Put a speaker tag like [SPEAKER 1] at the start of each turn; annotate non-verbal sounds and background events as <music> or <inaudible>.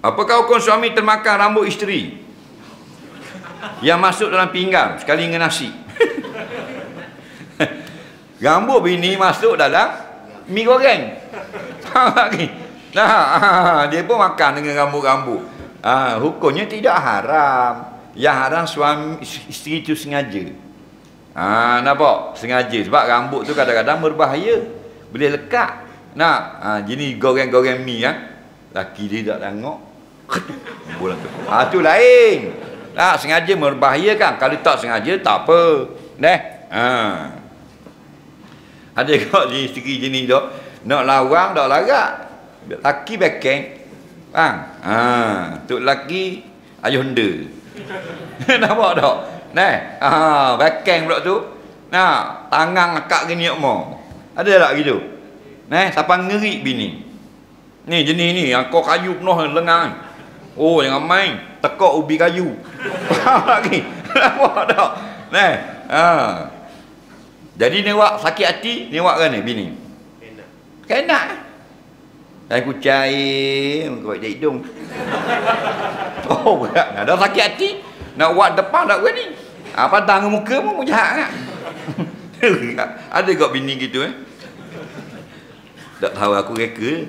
[SPEAKER 1] Apakah hukum suami termakan rambut isteri? Yang masuk dalam pinggang sekali dengan nasi. <laughs> rambut bini masuk dalam mi goreng. <laughs> Nah, ah, <laughs> dia pun makan dengan rambut-rambut. Ah, hukumnya tidak haram. Yang haram suami isteri itu sengaja. Ah, nampak? Sengaja sebab rambut tu kadang-kadang berbahaya. Boleh lekat. Nah, ah, jadi goreng-goreng mi kan. Laki dia tak tengok. Bulan tu. Ha tu lain. Tak sengaja membahayakan. Kalau tak sengaja tak apa. Neh. Ha. Ada <laughs> kau di isteri jenis tu nak lawang tak larat. Laki bekeng. Bang. Ha, tu laki ayuh honda. Nampak tak? Neh. Ha, bekeng pula tu. Nah, tangan akak gini mo. Ada tak gitu? Neh, siapa ngeri bini? Ni jenis ni, yang kau kayu penuh lengan. Oh jangan main Tekak ubi kayu. Faham <laughs> lagi. <laughs> Nampak tak? Nah, ha. Jadi ni wak sakit hati Ni wak kan ni bini? Enak Enak Dan kucai Kau jadi hidung. <laughs> Oh berat. Dah sakit hati Nak buat depan tak ni. Apa tangan muka pun jahat kan? Ada kau bini gitu eh? Tak tahu aku reka